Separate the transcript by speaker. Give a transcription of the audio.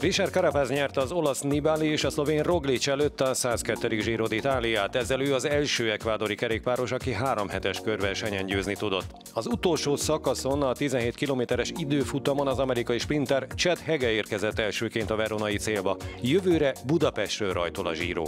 Speaker 1: Richard Carapaz nyerte az olasz Nibali és a szlovén Roglic előtt a 102. Giro d'Italiát. Ezzel ő az első ekvádori kerékpáros, aki három hetes körversenyen győzni tudott. Az utolsó szakaszon, a 17 kilométeres időfutamon az amerikai sprinter Chad Hege érkezett elsőként a veronai célba. Jövőre Budapestről rajtol a Giro.